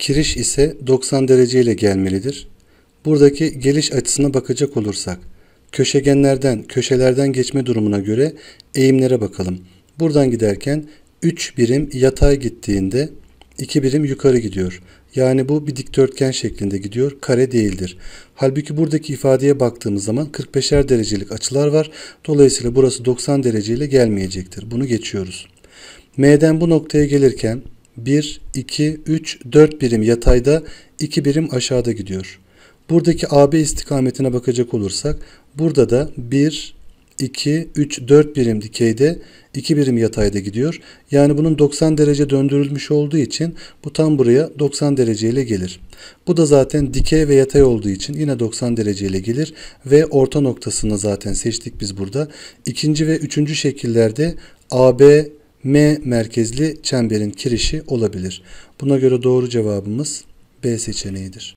Kiriş ise 90 derece ile gelmelidir. Buradaki geliş açısına bakacak olursak köşegenlerden, köşelerden geçme durumuna göre eğimlere bakalım. Buradan giderken 3 birim yatay gittiğinde 2 birim yukarı gidiyor. Yani bu bir dikdörtgen şeklinde gidiyor, kare değildir. Halbuki buradaki ifadeye baktığımız zaman 45'er derecelik açılar var. Dolayısıyla burası 90 derece ile gelmeyecektir. Bunu geçiyoruz. M'den bu noktaya gelirken 1, 2, 3, 4 birim yatayda, 2 birim aşağıda gidiyor. Buradaki AB istikametine bakacak olursak burada da 1, 2, 3, 4 birim dikeyde 2 birim yatayda gidiyor. Yani bunun 90 derece döndürülmüş olduğu için bu tam buraya 90 derece ile gelir. Bu da zaten dikey ve yatay olduğu için yine 90 derece ile gelir ve orta noktasını zaten seçtik biz burada. İkinci ve üçüncü şekillerde AB M merkezli çemberin kirişi olabilir. Buna göre doğru cevabımız B seçeneğidir.